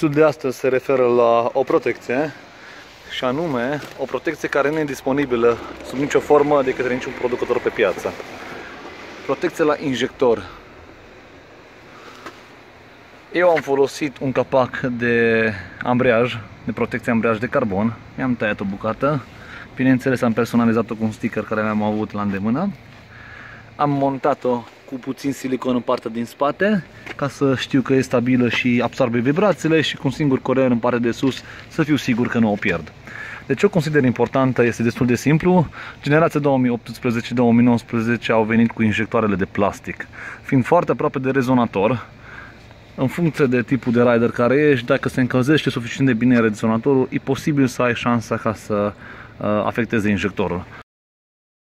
Studiul de astăzi se referă la o protecție și anume o protecție care nu e disponibilă sub nicio formă de către niciun producător pe piață. Protecție la injector. Eu am folosit un capac de ambreiaj, de protecție ambreiaj de carbon. Mi-am tăiat o bucată. Bineînțeles am personalizat-o cu un sticker care mi-am avut la îndemână. Am montat-o cu puțin silicon în partea din spate ca să știu că e stabilă și absorbe vibrațiile și cu un singur corer în partea de sus să fiu sigur că nu o pierd. Deci eu consider importantă, este destul de simplu. Generația 2018-2019 au venit cu injectoarele de plastic. Fiind foarte aproape de rezonator, în funcție de tipul de rider care ești, dacă se încălzește suficient de bine rezonatorul, e posibil să ai șansa ca să uh, afecteze injectorul.